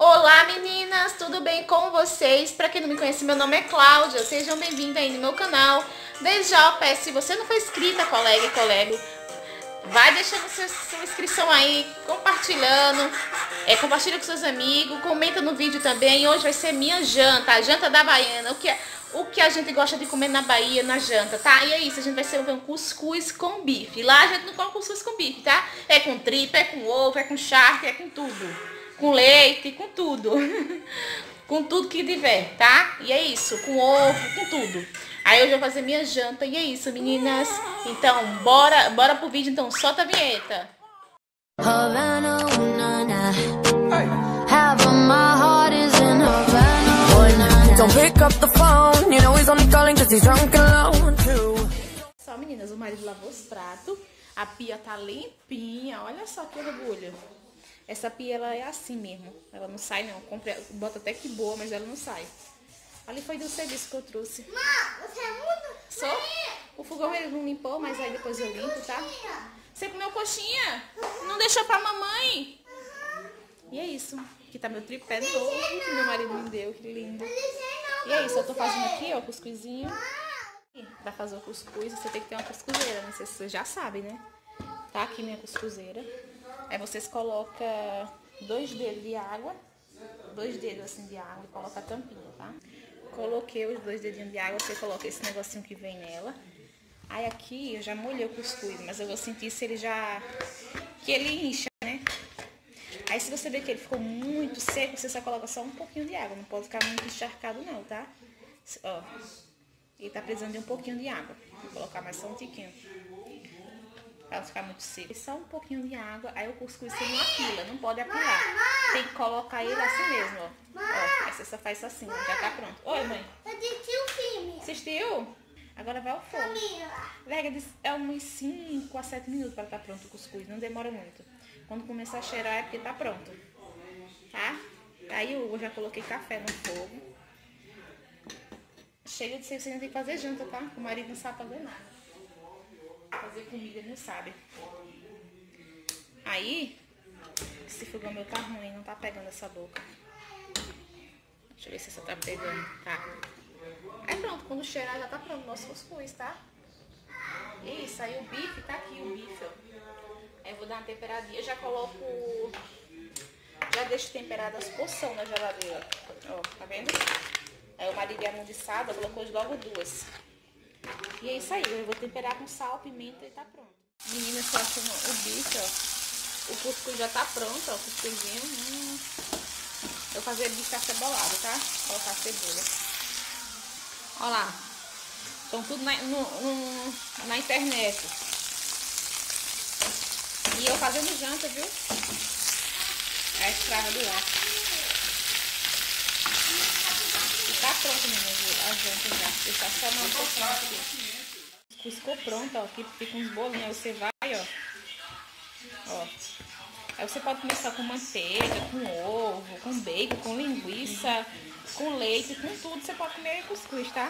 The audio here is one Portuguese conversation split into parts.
Olá meninas, tudo bem com vocês? Para quem não me conhece, meu nome é Cláudia, sejam bem-vindos aí no meu canal. Desde já eu peço, se você não for inscrita, colega e colega, vai deixando sua, sua inscrição aí, compartilhando, é, compartilha com seus amigos, comenta no vídeo também. Hoje vai ser minha janta, a janta da Baiana, o que, o que a gente gosta de comer na Bahia, na janta, tá? E é isso, a gente vai ser um cuscuz com bife. Lá a gente não come cuscuz com bife, tá? É com tripa, é com ovo, é com charque, é com tudo com leite, com tudo. com tudo que tiver, tá? E é isso, com ovo, com tudo. Aí eu vou fazer minha janta e é isso, meninas. Então, bora, bora pro vídeo, então. Solta a vinheta. Só meninas, o marido lavou os pratos. A pia tá limpinha. Olha só que orgulho. Essa pia, ela é assim mesmo. Ela não sai, não. Compre, bota até que boa, mas ela não sai. Ali foi do serviço que eu trouxe. Mãe, você é muito... Só? O fogão ele não limpou, mas aí depois eu limpo, tá? Você comeu coxinha? Não deixou pra mamãe? E é isso. Aqui tá meu tripé novo que meu marido me deu. Que lindo. E é isso. Eu tô fazendo aqui, ó, cuscuzinho. Pra fazer o cuscuz, você tem que ter uma cuscuzeira. Se vocês já sabem, né? Tá aqui minha cuscuzeira. Aí vocês colocam dois dedos de água, dois dedos assim de água e coloca a tampinha, tá? Coloquei os dois dedinhos de água, você coloca esse negocinho que vem nela. Aí aqui eu já molhei o cuscuz, mas eu vou sentir se ele já... que ele incha, né? Aí se você ver que ele ficou muito seco, você só coloca só um pouquinho de água, não pode ficar muito encharcado não, tá? Ó, ele tá precisando de um pouquinho de água. Vou colocar mais só um tiquinho pra não ficar muito seco. Só um pouquinho de água, aí o cuscuz você não apila, não pode apilar. Tem que colocar ele assim mesmo, ó. ó aí você só faz assim, já tá pronto. Oi, mãe. Eu assisti o filme. Assistiu? Agora vai ao fogo. Lega, é uns 5 a 7 minutos para estar tá pronto o cuscuz, não demora muito. Quando começar a cheirar é porque tá pronto. Tá? Aí eu já coloquei café no fogo. Chega de ser, você não tem que fazer janta, tá? O marido não sabe fazer nada fazer comida, não sabe. Aí, esse fogão meu tá ruim, não tá pegando essa boca. Deixa eu ver se essa tá pegando. Tá. Aí pronto, quando cheirar já tá pronto nosso cuscuz, tá? Isso, aí o bife, tá aqui o bife, ó. Aí eu vou dar uma temperadinha. Eu já coloco... Já deixo temperado as porções na geladeira. Ó, tá vendo? Aí o marido é amundiçado, colocou logo duas. E é isso aí, eu vou temperar com sal, pimenta e tá pronto. Meninas, só achando o bife, ó. O cuscuz já tá pronto, ó, o cuscuzinho. Hum. Eu vou fazer bife acebolado, tá? Colocar cebola. Ó lá. Estão tudo na, no, no, na internet. E eu fazendo janta, viu? É a estrada do ar. Pronto, meninas, a janta já. Deixar só uma pouquinho aqui ficou pronto, ó. Aqui fica uns bolinhos. Aí você vai, ó. Ó. Aí você pode começar com manteiga, com ovo, com bacon, com linguiça, com leite, com tudo. Você pode comer cuscuz, tá?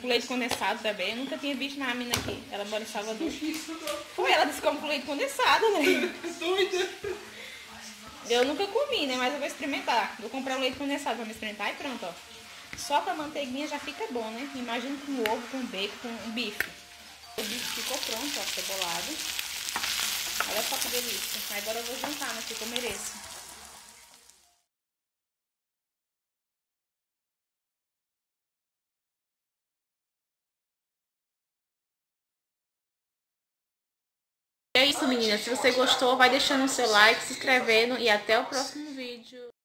Com leite condensado também. Eu nunca tinha visto na mina aqui. Ela mora em Salvador. Foi ela disse como com leite condensado, né? Eu nunca comi, né? Mas eu vou experimentar. Vou comprar o leite condensado pra me experimentar e pronto, ó. Só com a manteiguinha já fica bom, né? Imagina com ovo, com bacon, com bife. O bife ficou pronto, ó, cebolado. Olha só que delícia. Agora eu vou jantar, né, que eu mereço. É isso, meninas. Se você gostou, vai deixando o seu like, se inscrevendo e até o próximo vídeo.